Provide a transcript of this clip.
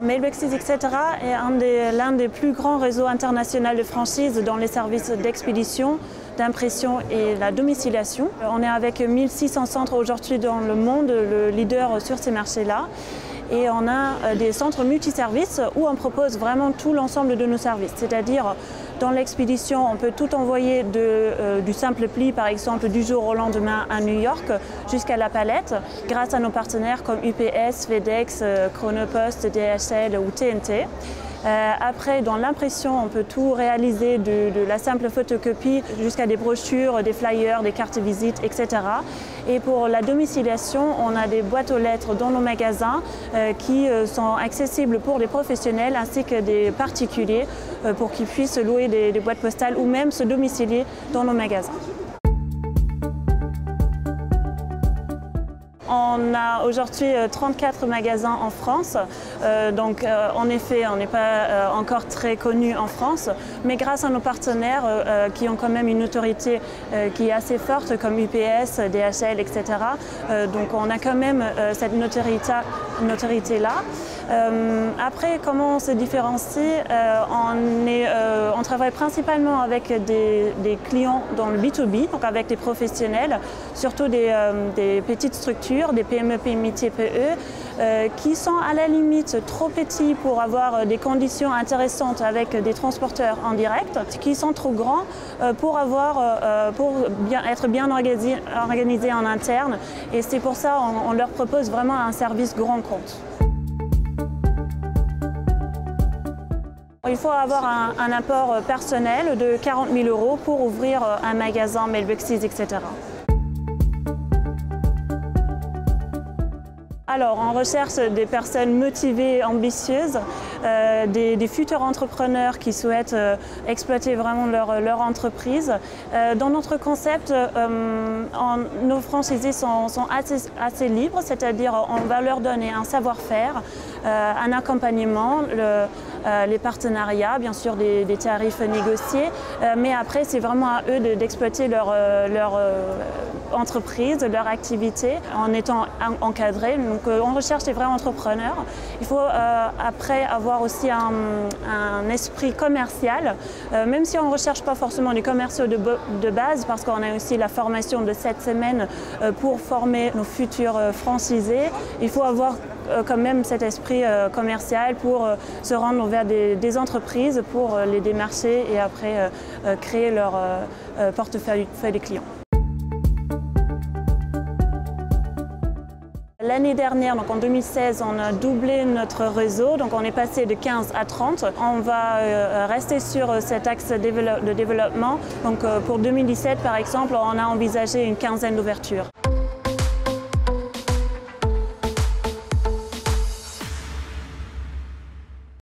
Mailboxes, etc. est l'un des, des, plus grands réseaux internationaux de franchise dans les services d'expédition, d'impression et la domiciliation. On est avec 1600 centres aujourd'hui dans le monde, le leader sur ces marchés-là. Et on a euh, des centres multiservices où on propose vraiment tout l'ensemble de nos services, c'est-à-dire dans l'expédition, on peut tout envoyer euh, du simple pli, par exemple, du jour au lendemain à New York jusqu'à la palette, grâce à nos partenaires comme UPS, FedEx, euh, Chronopost, DHL ou TNT. Euh, après, dans l'impression, on peut tout réaliser de, la simple photocopie jusqu'à des brochures, des flyers, des cartes visites, etc. Et pour la domiciliation, on a des boîtes aux lettres dans nos magasins euh, qui euh, sont accessibles pour les professionnels ainsi que des particuliers pour qu'ils puissent louer des boîtes postales ou même se domicilier dans nos magasins. On a aujourd'hui 34 euh, magasins en France. Euh, donc euh, en effet, on n'est pas encore très connu en France, mais grâce à nos partenaires qui ont quand même une autorité qui est assez forte comme UPS, DHL, etc. donc on a quand même cette notoriété-là. Après, comment on se différencie on, travaille principalement avec des, clients dans le B2B, donc avec des professionnels, surtout des petites structures des PME, PMI, TPE, euh, qui sont à la limite trop petits pour avoir euh, des conditions intéressantes avec des transporteurs en direct, qui sont trop grands euh, pour, avoir, pour bien, être bien organisés, en interne. Et c'est pour ça qu'on leur propose vraiment un service grand compte. Il faut avoir un, apport personnel de 40 000 euros pour ouvrir un magasin Mailboxes, etc. Alors, on recherche des personnes motivées, ambitieuses, euh, des, futurs entrepreneurs qui souhaitent euh, exploiter vraiment leur, entreprise. Euh, dans notre concept, nos franchisés sont, assez, libres, c'est-à-dire on va leur donner un savoir-faire, un accompagnement, les partenariats, bien sûr des, tarifs négociés, mais après c'est vraiment à eux d'exploiter leur, leur entreprise, leur activité en étant encadrés. Donc on recherche des vrais entrepreneurs. Il faut après avoir aussi un, esprit commercial, euh, même si on ne recherche pas forcément des commerciaux de, de base, parce qu'on a aussi la formation de cette semaine euh, pour former nos futurs euh, franchisés. Il faut avoir quand même cet esprit commercial pour se rendre vers des, des, entreprises, pour les démarcher et après créer leur portefeuille de clients. L'année dernière, donc en 2016, on a doublé notre réseau, donc on est passé de 15 à 30. On va euh, rester sur cet axe de développement. Donc euh, pour 2017, par exemple, on a envisagé une quinzaine d'ouvertures.